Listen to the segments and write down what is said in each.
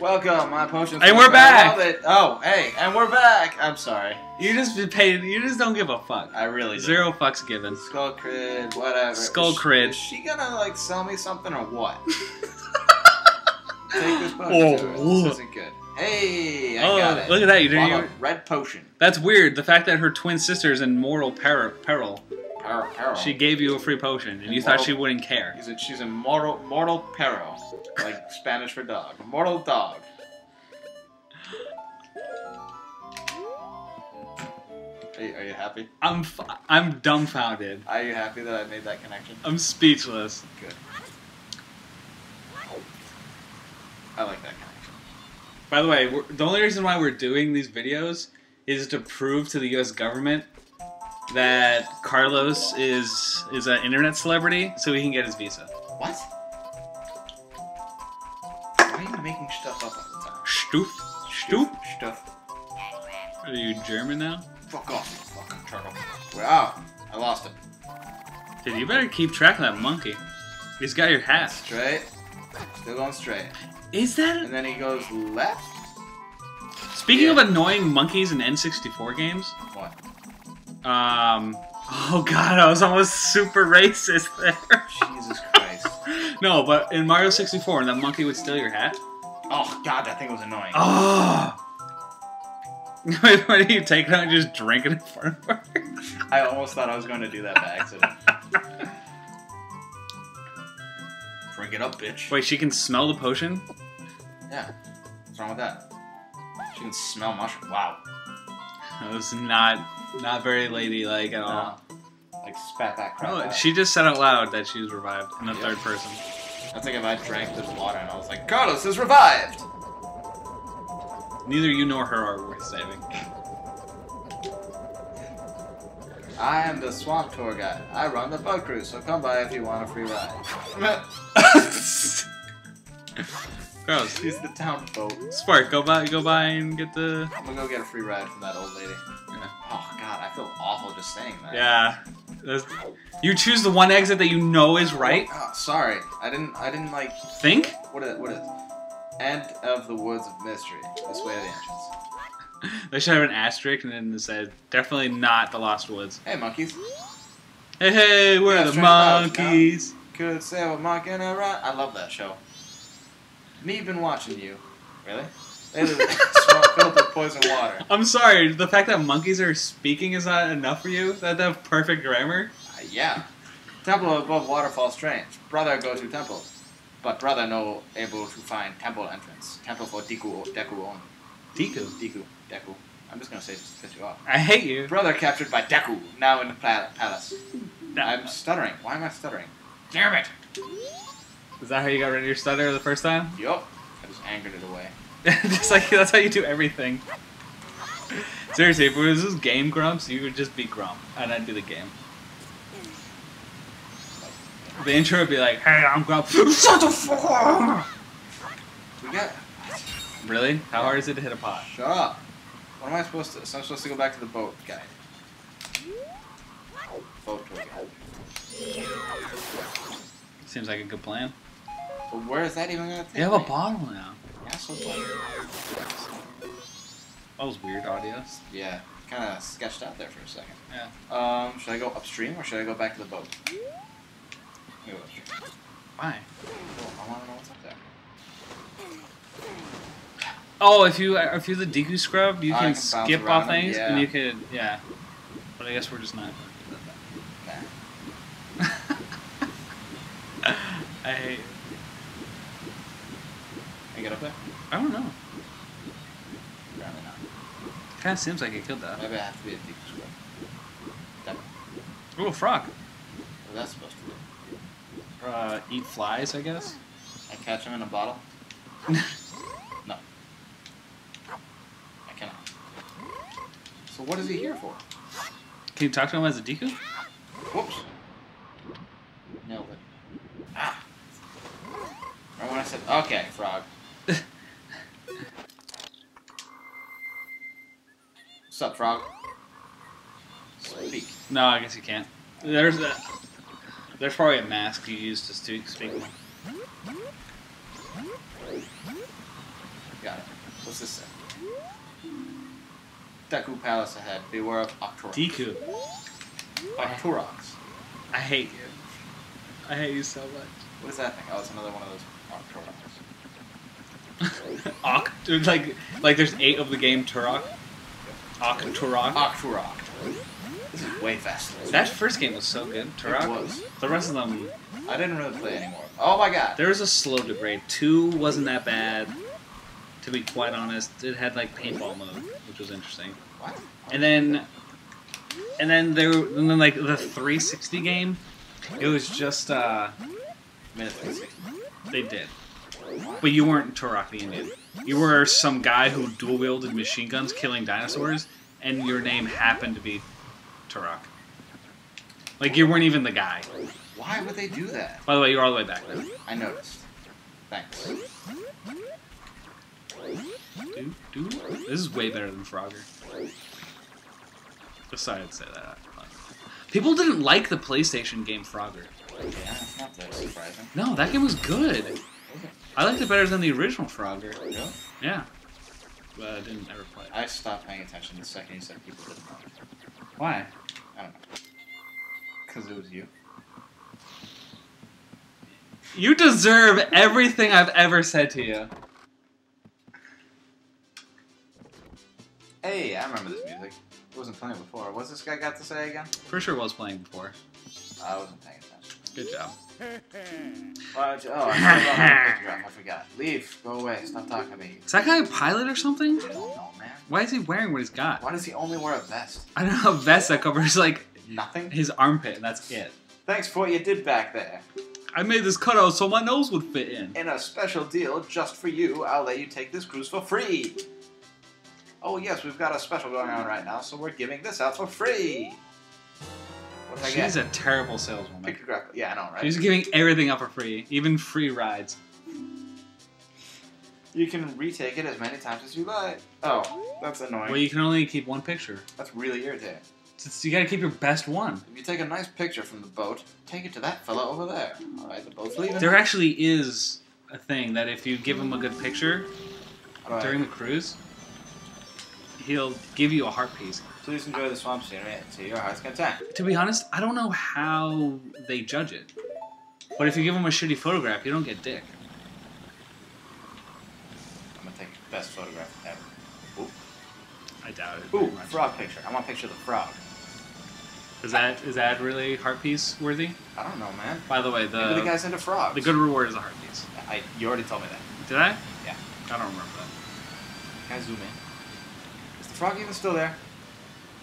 Welcome, my potion. And we're back! I love it. Oh, hey, and we're back. I'm sorry. You just paid. You just don't give a fuck. I really do. Zero fucks given. Skull crid, whatever. Skull Is she- Is she gonna like sell me something or what? Take this potion. Oh, to. This isn't good. Hey, I Oh, got it. look at that, you didn't Bottle even- red potion. That's weird. The fact that her twin sister's in mortal per- peril. Peril. peril. She gave you a free potion, and you Mortal- thought she wouldn't care. She's, a, she's in mortal mortal peril, like Spanish for dog. Mortal dog. Are you, are you happy? I'm f- I'm dumbfounded. Are you happy that I made that connection? I'm speechless. Good. I like that connection. By the way, we're, the only reason why we're doing these videos is to prove to the U.S. government that Carlos is is an internet celebrity, so he can get his visa. What? Why are you making stuff up all the time? Stoof, stoof. Stuff. Are you German now? Fuck off, you fucking turtle. Wow, I lost it. Dude, you better keep track of that monkey. He's got your hat. Straight. Still going straight. Is that? And then he goes left? Speaking Yeah. of annoying monkeys in N64 games, What? Um, oh god, I was almost super racist there. Jesus Christ. no, but in Mario 64, that monkey would steal your hat. Oh god, that thing was annoying. Oh. Why do you take it out and just drink it in front of her? I almost thought I was going to do that by accident. Drink it up, bitch. Wait, she can smell the potion? Yeah. What's wrong with that? She can smell mushroom. Wow. That was not not very ladylike at all. Like spat that crap Oh, out. she just said out loud that she was revived in the Yeah. third person. I think if I drank this water and I was like, Carlos is revived! Neither you nor her are worth saving. I am the swamp tour guide. I run the boat cruise, so come by if you want a free ride. Gross. She's the town folk. Spark, go by, go by and get the. I'm gonna go get a free ride from that old lady. Yeah. Oh god, I feel awful just saying that. Yeah. That's- You choose the one exit that you know is right. Oh, sorry, I didn't. I didn't like. Think. What is? What is? End of the woods of mystery. This way to the entrance. They should have an asterisk and then it said definitely not the Lost Woods. Hey, monkeys. Hey, hey, we're Yeah, the monkeys. Could say a monkey in a run. I love that show. Me been watching you. Really? They swamp filled with poison water. I'm sorry, the fact that monkeys are speaking is not enough for you. That they have perfect grammar. Uh, yeah. Temple above waterfall strange. Brother go to temple. But brother no able to find temple entrance. Temple for Deku Deku only. Deku. Deku. Deku. I'm just gonna say just to piss you off. I hate you. Brother captured by Deku, now in the pla- palace. Nah. I'm stuttering. Why am I stuttering? Damn it! Is that how you got rid of your stutter the first time? Yup. I just angered it away. just like that's how you do everything. Seriously, if it was just game grumps, you would just be grump, and I'd do the game. The intro would be like, "Hey, I'm grump." Shut the fuck up. We got. Really? How hard is it to hit a pot? Shut up. What am I supposed to? So I'm supposed to go back to the boat guy. Boat tour guide. Seems like a good plan. But where is that even gonna take You have a bottle now. Yeah, so what? That was weird audio. Yeah, kind of sketched out there for a second. Yeah. Um, should I go upstream or should I go back to the boat? Go upstream. Why? Well, I want to know what's up there. Oh, if you if you're the Deku scrub, you I can, can skip off them, things, yeah. and you could yeah. But I guess we're just not. Nah. I hate. Can I get up there? I don't know. Apparently not. Kind of seems like it killed that. Maybe I have to be a Deku scrub. Damn it. Ooh, a frog. What is that supposed to do? Uh, eat flies, I guess. I catch them in a bottle? No. I cannot. So what is he here for? Can you talk to him as a Deku? Whoops. Nailed it. Ah. Remember when I said, okay, frog. What's up, frog? Speak. No, I guess you can't. There's a, there's probably a mask you use to speak. Got it. What's this say? Deku Palace ahead. Beware of Octoroks. Deku. Octoroks. I hate you. I hate you so much. What is that thing? Oh, it's another one of those Octoroks. Ock, dude, like, like there's eight of the game Turok. Ock Turok. Octorok. This is way faster. That first game was so good. Turok. It was. The rest of them, I didn't really play anymore. Oh my god. there was a slow degrade. Two wasn't that bad. To be quite honest, it had like paintball mode, which was interesting. What? And then, and then there, and then like the 360 game, it was just uh, Minute 60. they did, but you weren't Turok the Indian. You were some guy who dual wielded machine guns killing dinosaurs, and your name happened to be Turok. Like you weren't even the guy. Why would they do that? By the way, you're all the way back there. I noticed. Thanks. Dude, dude, this is way better than Frogger. To say that. People didn't like the PlayStation game Frogger. Yeah, not that surprising. No, that game was good. I liked it better than the original Frogger. Really? Yeah. But I didn't ever play it. I stopped paying attention the second you said people didn't know. Why? I don't know. Because it was you. You deserve everything I've ever said to you. Hey, I remember this music. It wasn't playing before. What's this guy got to say again? For sure it was playing before. I wasn't paying attention. Good job. Oh, I still don't have a picture up. I forgot. Leave. Go away. Stop talking to me. Is that guy a pilot or something? I don't know, man. Why is he wearing what he's got? Why does he only wear a vest? I don't know, a vest that covers like Nothing? his armpit and that's it. Thanks for what you did back there. I made this cutout so my nose would fit in. In a special deal just for you, I'll let you take this cruise for free. Oh yes, we've got a special going on right now, so we're giving this out for free. What did I She's a terrible saleswoman. Pictograph. Yeah, I know, right? She's giving everything up for free, even free rides. You can retake it as many times as you like. Oh, that's annoying. Well, you can only keep one picture. That's really irritating. It's- you gotta keep your best one. If you take a nice picture from the boat, take it to that fella over there. All right, the boat's leaving. There actually is a thing that if you give him a good picture I- during the cruise, he'll give you a heart piece. Please enjoy the swamp scenery see your heart's content. To be honest, I don't know how they judge it. But if you give them a shitty photograph, you don't get dick. I'm gonna take the best photograph ever. Ooh. I doubt it. Ooh, frog picture. I want a picture of the frog. Is that is that really heart piece worthy? I don't know, man. By the way, Maybe the the guy's into frogs. the good reward is a heart piece. I, you already told me that. Did I? Yeah. I don't remember that. Can I zoom in? Is the frog even still there?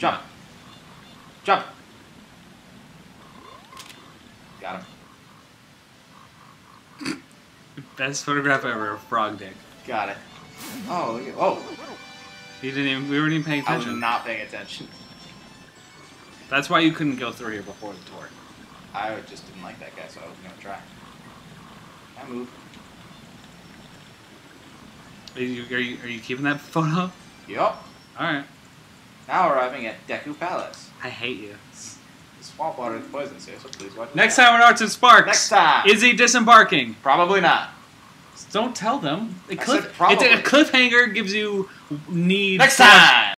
Jump. Jump. Got him. Best photograph ever of frog dick. Got it. Oh, look at, oh. You didn't even we weren't even paying attention. I was not paying attention. That's why you couldn't go through here before the tour. I just didn't like that guy, so I wasn't gonna try. I move. Are you, are you, are you keeping that photo? Yup. Alright. Now arriving at Deku Palace. I hate you. The swamp water is poisonous here, so please watch. Next out. time on Arts and Sparks, Next time. is he disembarking? Probably not. Don't tell them. A, I cliff, said probably. it's a cliffhanger gives you need. Next time.